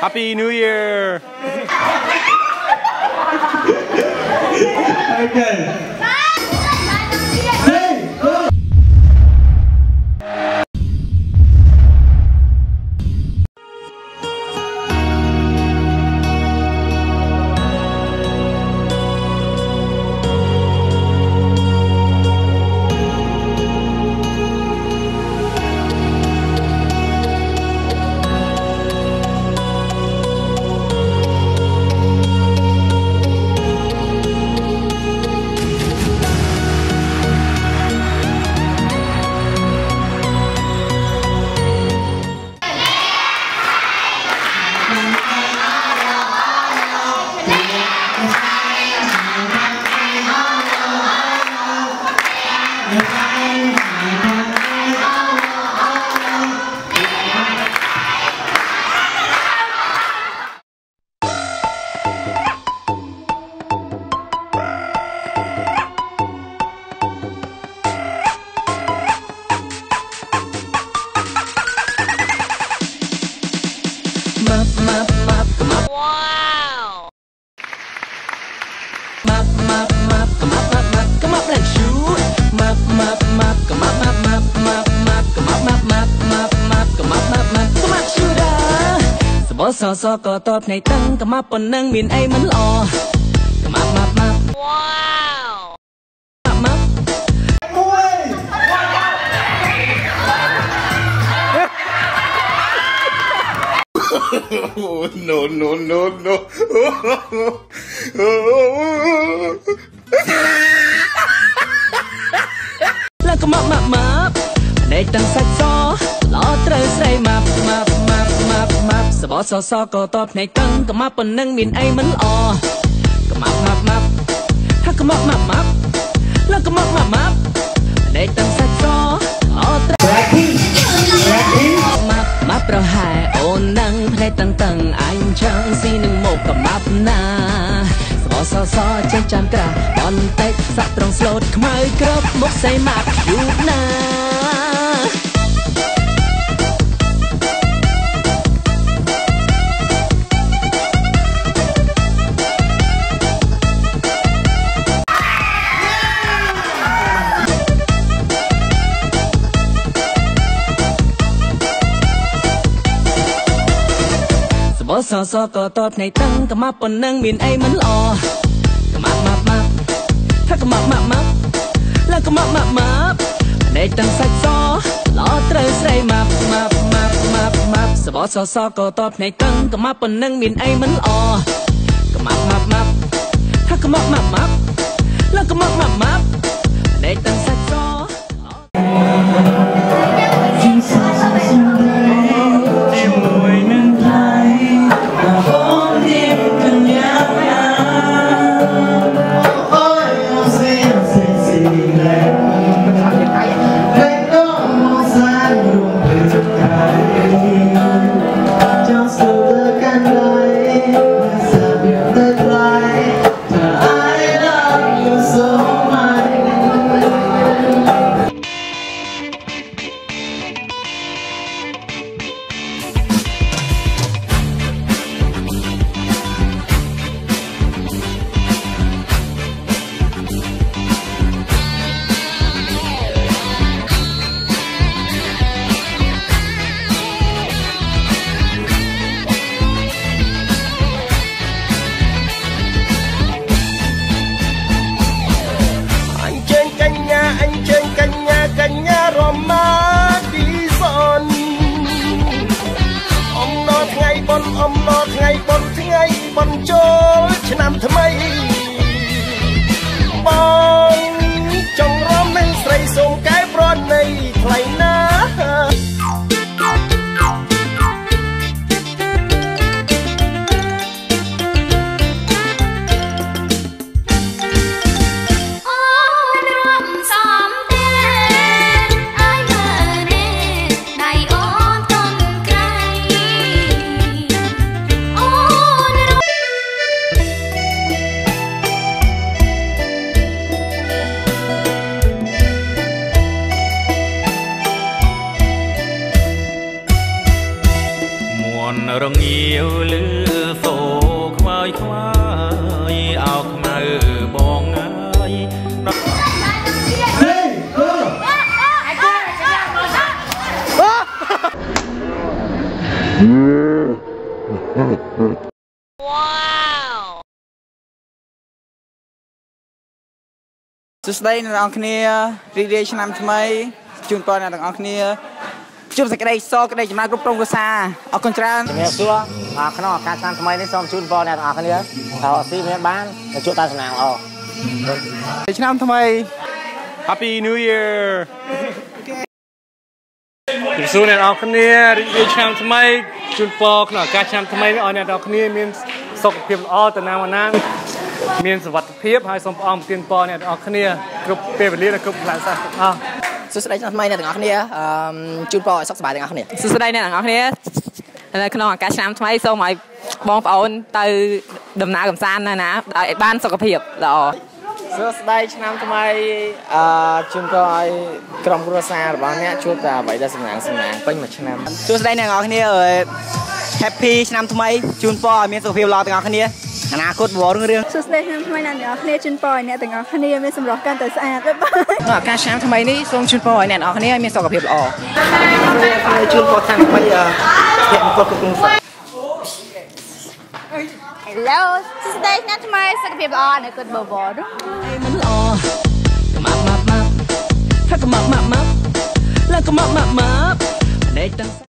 Happy New Year! Okay. Map map map come up Wow! map map map come up map map come up and shoot map map map come up map map map map come up map map map map come up map map come up shoot សបសសក៏តបភ្នែកតឹង come up ប៉ុណ្ណឹងមានអីមិនល្អ come up map map Wow! Oh, no, no, no, no. Oh, oh, oh. លោកកុំមកមកមកណែតាំងសាច់សល្អត្រូវស្រីម៉ាប់ម៉ាប់ម៉ាប់ម៉ាប់ម៉ាប់សបសសក៏តបណែតាំងកុំមកប៉ុណ្ណឹងមានអីមិនល្អកុំមកមកមកហាកុំមកមកមកលោកកុំមកមក សបសសចេះចាំក្រាស់បន្តិចសាក់ត្រង់ស្លូតខ្មៅក្របមុខសៃម៉ាប់យូរណាស់សបសសក៏តបភ្នែកតឹងក៏មកប៉ុណ្ណឹងមានអីមិនល្អក៏មកមកមក ផឹកម៉ាប់ម៉ាប់ម៉ាប់ឡើងកម៉ាប់ម៉ាប់ម៉ាប់ណែទាំងសាច់សល្អត្រូវស្រីម៉ាប់ម៉ាប់ម៉ាប់ម៉ាប់ម៉ាប់សបសសក៏តបណែទាំងកម៉ាប់ប៉ុណ្ណឹងមានអីមិនល្អកម៉ាប់ម៉ាប់ម៉ាប់ផឹកម៉ាប់ម៉ាប់ម៉ាប់ឡើងកម៉ាប់ម៉ាប់ម៉ាប់ណែទាំងសាច់ អំណរថ្ងៃបុណ្យថ្ងៃបុណ្យចូលឆ្នាំថ្មី វលឺសូខ្វាយខ្វាយអោខ្មៅបងងាយ Hey, go! សួស្តីអ្នកនរគ្នារីករាយឆ្នាំថ្មីជូនពរអ្នកទាំងអស់គ្នា ជួបសេចក្តីសុខក្តីចម្រើនគ្រប់គ្រងគ្រួសារអរគុណច្រើនជំរាបសួរអាក្នុងឱកាសឆ្នាំថ្មីនេះសូមជូនពរអ្នកទាំងអស់គ្នាថាអត់ស៊ីមានបានទៅជួបតាមសំណាងល្អឆ្នាំថ្មី Happy New Year ជំរាបសួរអ្នកនរគ្នារីករាយឆ្នាំថ្មីជូនពរក្នុងឱកាសឆ្នាំថ្មីនេះឲ្យអ្នកនរគ្នាមានសុខភាពល្អទៅណាមកណាមានសុវត្ថិភាពហើយសូមព្រះអង្គប្រទានពរអ្នកនរគ្នាគ្រប់ពេលវេលានិងគ្រប់កន្លែងសាសទាំងអស់ សួស្តីឆ្នាំថ្មីអ្នកទាំងអស់គ្នាអឺជូនពរឲ្យសុខសប្បាយទាំងអស់គ្នាសួស្តីអ្នកទាំងអស់គ្នានៅក្នុងឱកាសឆ្នាំថ្មីសូមឲ្យបងប្អូនទៅដំណើរកំសាន្តណាណាឲ្យបានសុខភាពល្អសួស្តីឆ្នាំថ្មីអឺជូនពរឲ្យក្រុមគ្រួសាររបស់អ្នកជួបតែអ្វីដែលសំណាងសំណាងពេញមួយឆ្នាំសួស្តីអ្នកទាំងអស់គ្នាអើ Happy ឆ្នាំថ្មីជូនពរឲ្យមានសុខភាពល្អទាំងអស់គ្នា អនាគតវល់រឿងរឿងសួស្តីឆ្នាំថ្មីអ្នកទាំងអស់គ្នាជូនពរឲ្យអ្នកទាំងអស់គ្នាមានសម្រស់កាន់តែស្អាតបាយបាយក្នុងឱកាសឆ្នាំថ្មីនេះសូមជូនពរឲ្យអ្នកនរគ្នាមានសុខភាពល្អជូនពរឆ្នាំថ្មីអឺសុខភាពគ្រប់គ្រប់គ្រួសារ Hello សួស្តីឆ្នាំថ្មីសុខភាពល្អនៅគុតបបរអីមិនល្អកម៉ាប់ម៉ាប់ម៉ាប់ថាកម៉ាប់ម៉ាប់ម៉ាប់ឡើងកម៉ាប់ម៉ាប់ម៉ាប់ដេកទាំង